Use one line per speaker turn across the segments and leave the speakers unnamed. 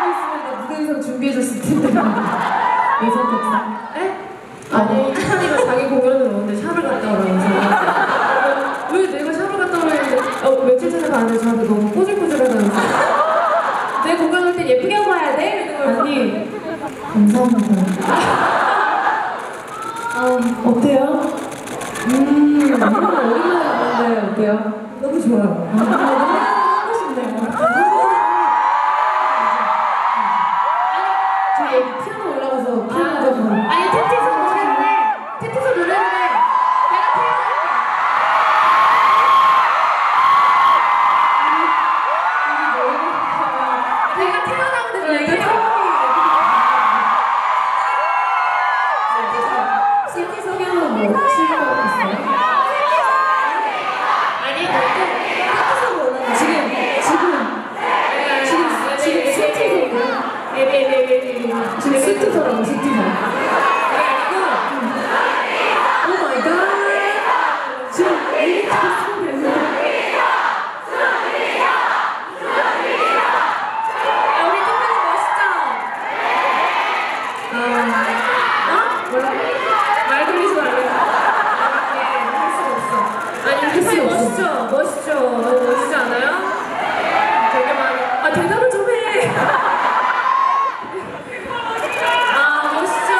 하고 있으면 무대 의상 준비해줬을 텐데. 의상 독상?
에? 뭐, 아니, 찬이가 자기 공연을 오는데 샵을 갔다 오라면서. 왜 내가 샵을 갔다 오라는데, 어, 며칠 전에 봤는데 저한테 너무 꼬질꼬질하다면서. 내 공연 올때 예쁘게 하고 와야 돼?
아니, 감사합니다. 어, 어때요? 음, 오랜만에 왔는데 어때요?
너무 좋아요.
아, 아,
어?
뭐라고?
말 돌리지 말라고. 예, 할 수가 없어. 아니,
없어.
멋있죠? 멋있죠? 너무 멋있지 않아요? 되게 많이. 아, 대답을 좀 해. 아, 멋있죠?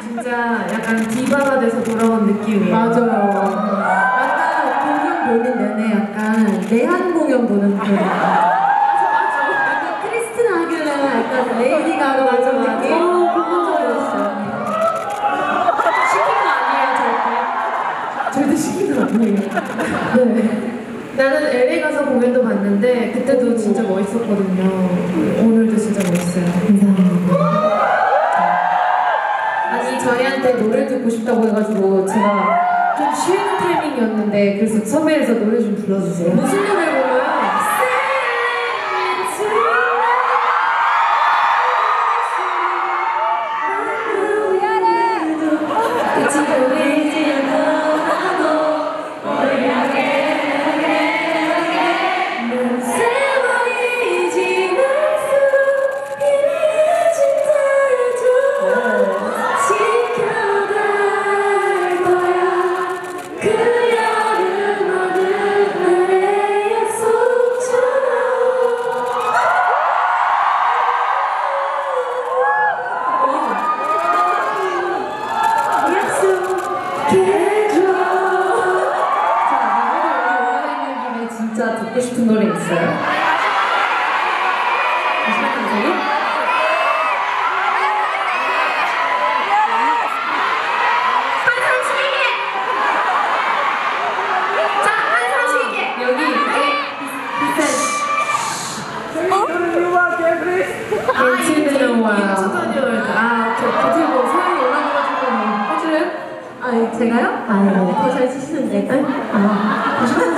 진짜 약간 디바가 돼서 돌아온 느낌이에요.
맞아요. 약간 공연 보는 내내 약간 내한 공연 보는 그런. 네.
나는 LA 가서 공연도 봤는데 그때도 진짜 멋있었거든요. 오늘도 진짜 멋있어요.
감사합니다.
아니 저희한테 노래 듣고 싶다고 해가지고 제가 좀 쉬는 타이밍이었는데 그래서 섭외해서 노래 좀 불러주세요. 무슨 노래 올라가가지고 뭐 해줄래요?
아, 제가요? 아, 네. 더잘 치시는데. 아,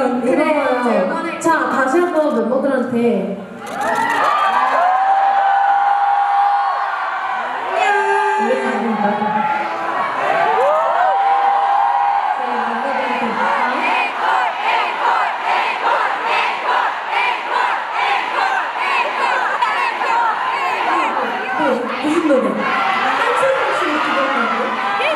그래요. 그래요.
자, 다시 한번 멤버들한테 네, 무슨 노래? 한숨 한숨 기억나요?